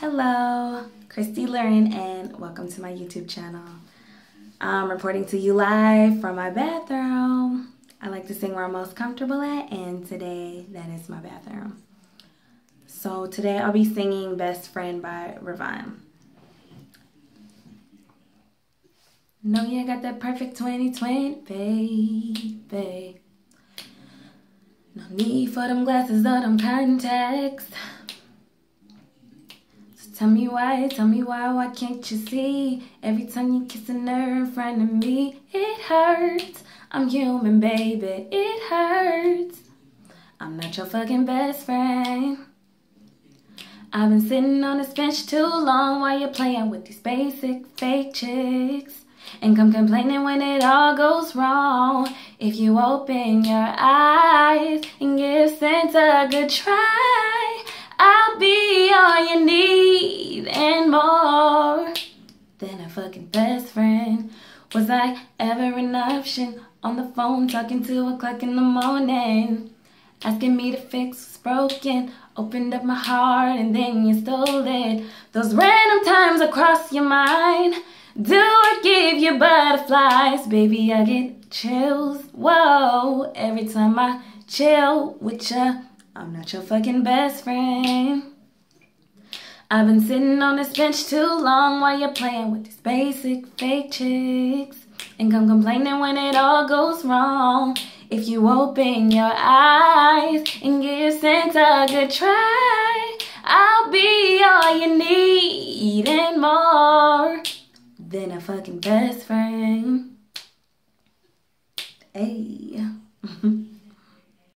Hello, Kristi Lauren, and welcome to my YouTube channel. I'm reporting to you live from my bathroom. I like to sing where I'm most comfortable at, and today that is my bathroom. So today I'll be singing Best Friend by Ravine. Know you got that perfect 2020, baby. No need for them glasses or them contacts. Tell me why, tell me why, why can't you see? Every time you kiss a her in front of me, it hurts. I'm human, baby, it hurts. I'm not your fucking best friend. I've been sitting on this bench too long while you're playing with these basic fake chicks. And come complaining when it all goes wrong. If you open your eyes and give Santa a good try, all you need and more than a fucking best friend. Was I ever an option on the phone talking to o'clock in the morning? Asking me to fix what's broken. Opened up my heart and then you stole it. Those random times across your mind. Do I give you butterflies? Baby, I get chills. Whoa, every time I chill with ya. I'm not your fucking best friend. I've been sitting on this bench too long while you're playing with these basic fake chicks. And come complaining when it all goes wrong. If you open your eyes and give Santa a good try, I'll be all you need and more than a fucking best friend. Hey.